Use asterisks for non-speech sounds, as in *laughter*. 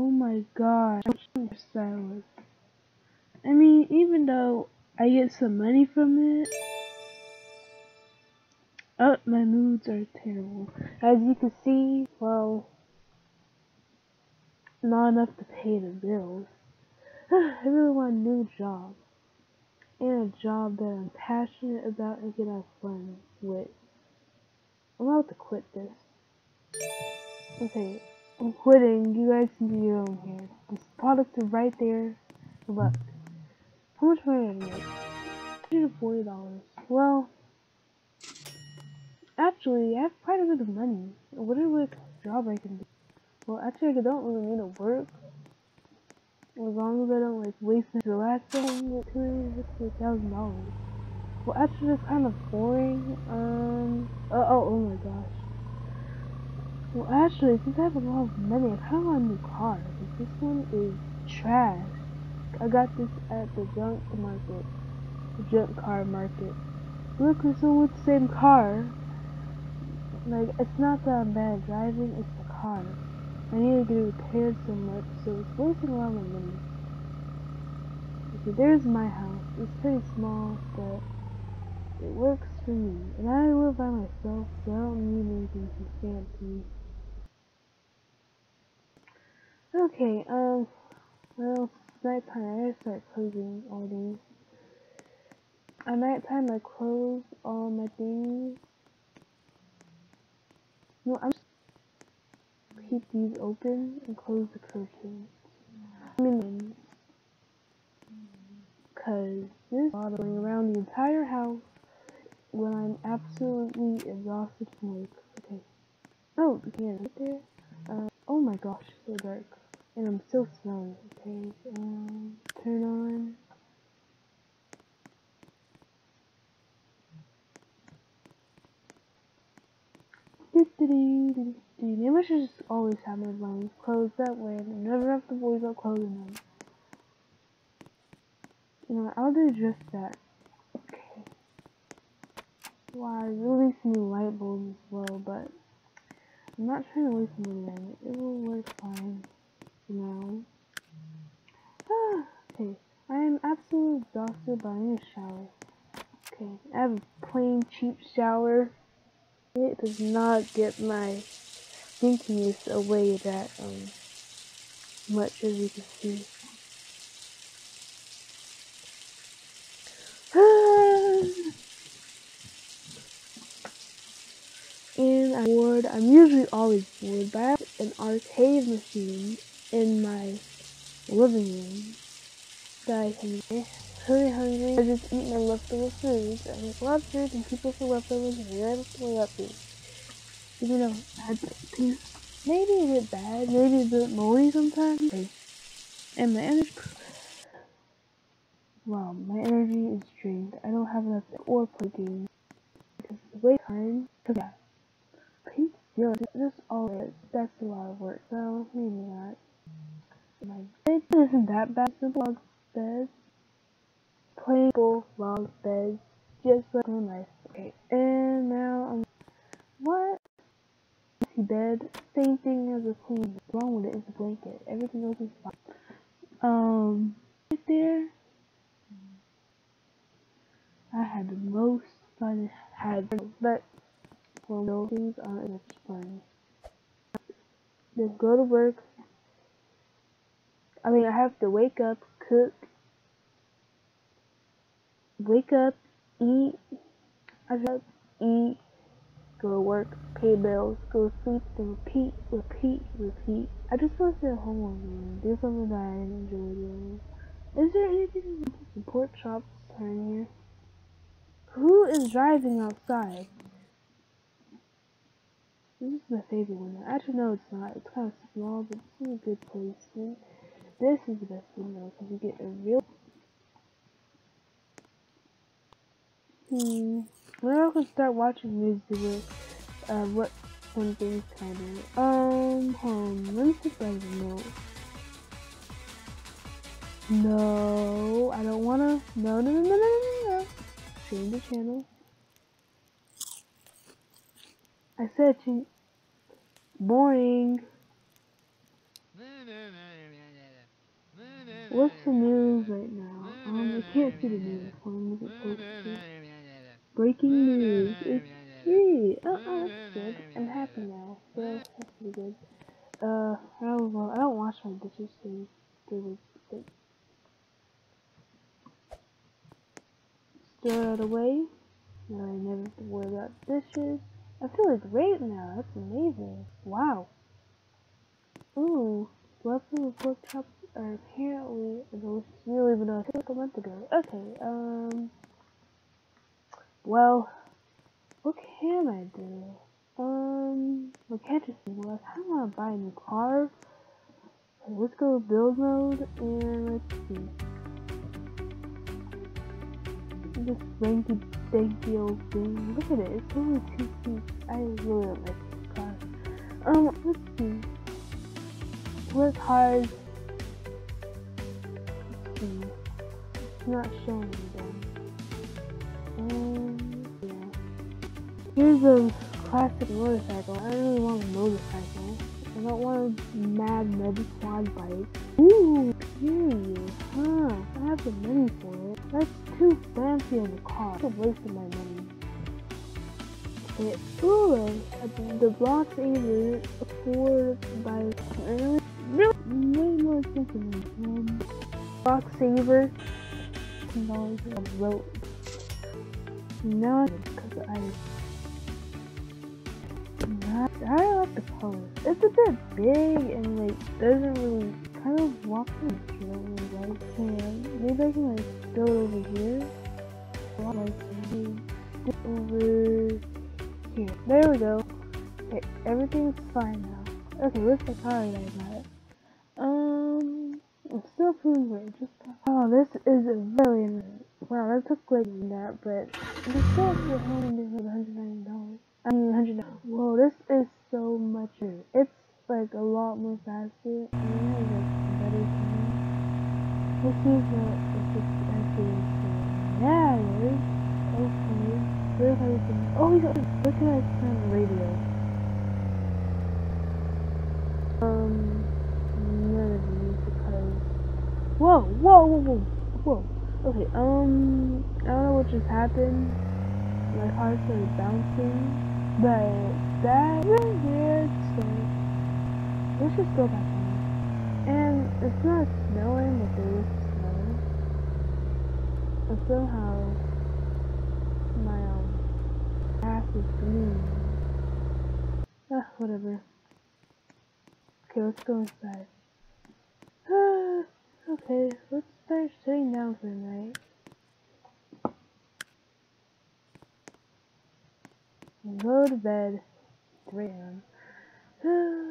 Oh my gosh. Silent. I mean, even though I get some money from it, oh, my moods are terrible. As you can see, well, not enough to pay the bills. *sighs* I really want a new job. And a job that I'm passionate about and can have fun with. I'm about to quit this. Okay, I'm quitting. You guys can do your own here. This product is right there. Look. How much money did I make? $140. Well, actually, I have quite a bit of money. Whatever job I can do. Well, actually, I don't really need to work. As long as I don't like waste my last thousand dollars. Well, actually, it's kind of boring. Um. Oh, oh, oh my gosh. Well, actually, since I have a lot of money, I kind of want a new car. This one is trash. I got this at the junk market, the junk car market. Look, it's all with the same car. Like, it's not that I'm bad driving, it's the car. I need to get it repaired so much, so it's wasting a lot of money. Okay, there's my house. It's pretty small, but it works for me. And I live by myself, so I don't need anything too fancy. Okay, um, well, it's nighttime. I gotta start closing all these. I At nighttime, I close all my things. No, I'm just keep these open and close the curtains. I mean, cause this bothering around the entire house when I'm absolutely exhausted from work. Okay. Oh, yeah, right there. Uh, oh my gosh, so dark. And I'm so smelly. Okay, um, turn on. Maybe I should just always have my blinds closed that way I never have to worry about closing them. You know, I'll do just that. Okay. Wow, I released new light bulbs as well, but I'm not trying to waste money on. It will work fine now. *sighs* Okay. I am absolutely exhausted, but I need a shower. Okay, I have a plain, cheap shower. It does not get my stinkiness away that um much as you can see. *sighs* and I'm bored. I'm usually always bored, but I have an arcade machine in my living room that I can really hungry. I just eat my leftover foods. I make food and people for leftovers and I have to food. Even though I had maybe a bit bad, maybe a bit moldy sometimes. And my energy Wow, my energy is drained. I don't have enough or play games. Because the wait time cause yeah. Steel just all it that's a lot of work, so maybe not. My bed isn't that bad, simple log bed. Plain log beds, just like my life. Okay, and now I'm what? bed, same thing as a queen. What's wrong with it is the blanket. Everything else is fine. Um, right there, I had the most fun I had, but well, those things aren't as fun. Just go to work. I mean, I have to wake up, cook, wake up, eat. I just eat, go to work, pay bills, go to sleep, then repeat, repeat, repeat. I just want to stay home and do something that I enjoy doing. Is there anything in pork chops turn here? Who is driving outside? This is my favorite one. i actually no, it's not. It's kind of small, but it's a good place. This is the best window because you get a real. Hmm. Well, I can start watching music uh, what one thing's kind of. Um, home. Let me see if I know. No, I don't wanna. No, no, no, no, no, no, no. Change the channel. I said to. Boring. What's the news right now? Um, I can't see the news. Breaking news. It's free. Oh, oh, that's good. I'm happy now. So that's pretty good. Uh, I don't, I don't wash my dishes because they would stink. Store it away. Now I never have to worry about dishes. I feel like great now. That's amazing. Wow. Ooh, leftover pork chops are apparently even though I took a month ago. Okay, um, well, what can I do? Um, I can't just well, I kind of want to buy a new car. Let's go build mode and let's see. This ranky danky old thing. Look at it, it's only two seats. I really don't like this car. Um, let's see work hard. It's not showing them. Um, yeah. Here's a classic motorcycle. I don't really want a motorcycle. I don't want a mad med quad bike. Ooh, period, huh? I have the money for it. That's too fancy of a car. It's a waste of my money. Okay, ooh, the block saver afforded Saver. $10 a rope. Not because I. Not, I like the color. It's a bit big and like doesn't really kind of walk in the street. Like, yeah, maybe I can like build over here. Like over here. There we go. Okay, everything's fine now. Okay, where's the car that I got? Um, I'm still great. Just oh, this is really wow. That took way than that, but the sales were only was 190 dollars. I mean, 100. Whoa, this is so much. It's like a lot more faster and it like better time. Let's see if it's Yeah, it is. Okay. Where's everything? Oh, he's look at his radio. Um because whoa, whoa, whoa, whoa, whoa. Okay, um, I don't know what just happened. My heart started bouncing, but that was weird. So let's just go back home. And it's not snowing, but there is snow. And somehow my um ass is green. Ah, whatever. Okay, let's go inside. Let's start sitting down for the night. Go to bed. 3 a.m. *sighs*